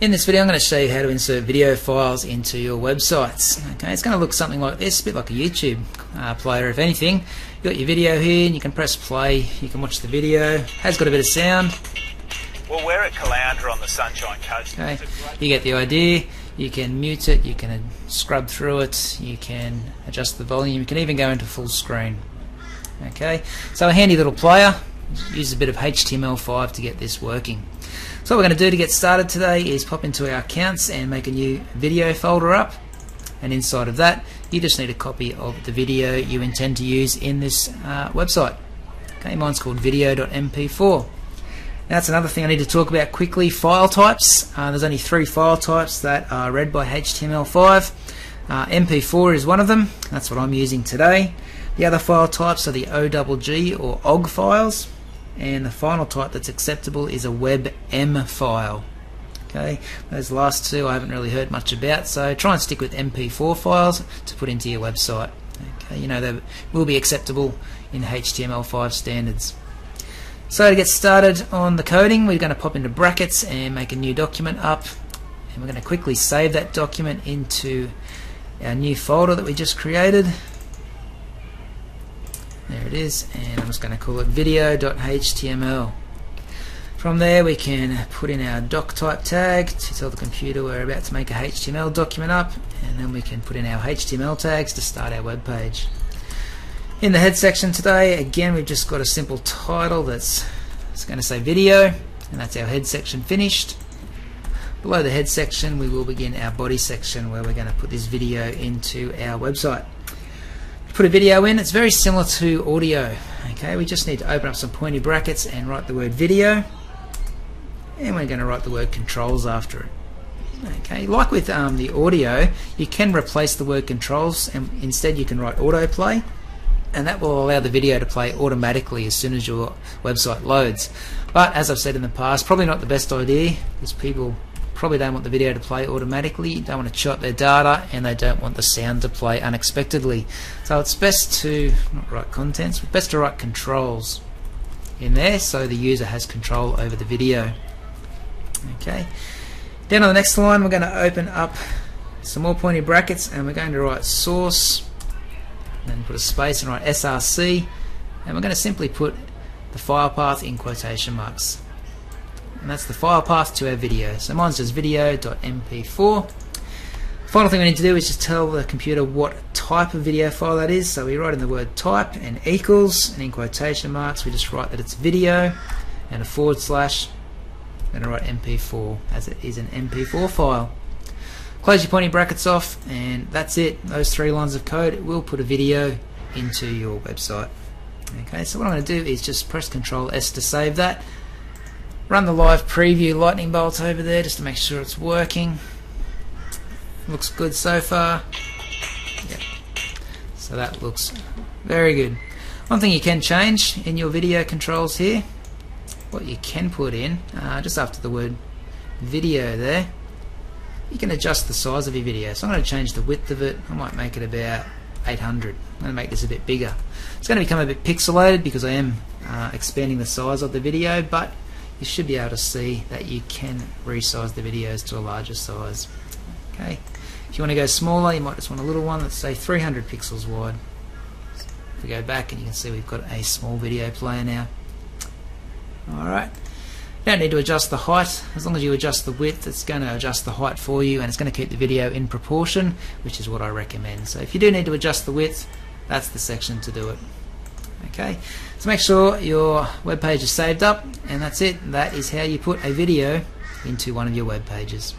In this video I'm going to show you how to insert video files into your websites. Okay, It's going to look something like this, a bit like a YouTube uh, player if anything. You've got your video here and you can press play, you can watch the video, it has got a bit of sound. Well, we're at Caloundra on the Sunshine Coast. Okay, you get the idea. You can mute it, you can scrub through it, you can adjust the volume, you can even go into full screen. Okay, so a handy little player. Use a bit of HTML5 to get this working. So what we're going to do to get started today is pop into our accounts and make a new video folder up and inside of that you just need a copy of the video you intend to use in this uh, website. Okay, mine's called video.mp4. Now that's another thing I need to talk about quickly, file types. Uh, there's only three file types that are read by HTML5. Uh, MP4 is one of them, that's what I'm using today. The other file types are the OGG or OGG files and the final type that's acceptable is a WebM file. Okay, those last two I haven't really heard much about, so try and stick with MP4 files to put into your website. Okay, you know they will be acceptable in HTML5 standards. So to get started on the coding, we're going to pop into brackets and make a new document up, and we're going to quickly save that document into our new folder that we just created. It is, and I'm just going to call it video.html. From there we can put in our doc type tag to tell the computer we're about to make a HTML document up and then we can put in our HTML tags to start our web page. In the head section today again we've just got a simple title that's it's going to say video and that's our head section finished. Below the head section we will begin our body section where we're going to put this video into our website put a video in. It's very similar to audio. Okay, we just need to open up some pointy brackets and write the word video, and we're going to write the word controls after it. Okay, like with um, the audio, you can replace the word controls, and instead you can write autoplay, and that will allow the video to play automatically as soon as your website loads. But as I've said in the past, probably not the best idea because people probably don't want the video to play automatically, don't want to chop their data, and they don't want the sound to play unexpectedly. So it's best to not write contents, but best to write controls in there so the user has control over the video. Okay. Then on the next line, we're going to open up some more pointy brackets, and we're going to write source, then put a space and write src, and we're going to simply put the file path in quotation marks and that's the file path to our video. So mine says video.mp4. Final thing we need to do is just tell the computer what type of video file that is. So we write in the word type and equals, and in quotation marks we just write that it's video and a forward slash, and I write mp4 as it is an mp4 file. Close your pointy brackets off, and that's it. Those three lines of code will put a video into your website. Okay, so what I'm going to do is just press Control S to save that Run the live preview lightning bolt over there just to make sure it's working. Looks good so far. Yep. So that looks very good. One thing you can change in your video controls here, what you can put in, uh, just after the word video there, you can adjust the size of your video. So I'm going to change the width of it. I might make it about 800. I'm going to make this a bit bigger. It's going to become a bit pixelated because I am uh, expanding the size of the video, but you should be able to see that you can resize the videos to a larger size. Okay. If you want to go smaller, you might just want a little one that's say 300 pixels wide. If we go back and you can see we've got a small video player now. Alright. You don't need to adjust the height. As long as you adjust the width, it's going to adjust the height for you and it's going to keep the video in proportion, which is what I recommend. So if you do need to adjust the width, that's the section to do it. Okay, so make sure your web page is saved up, and that's it. That is how you put a video into one of your web pages.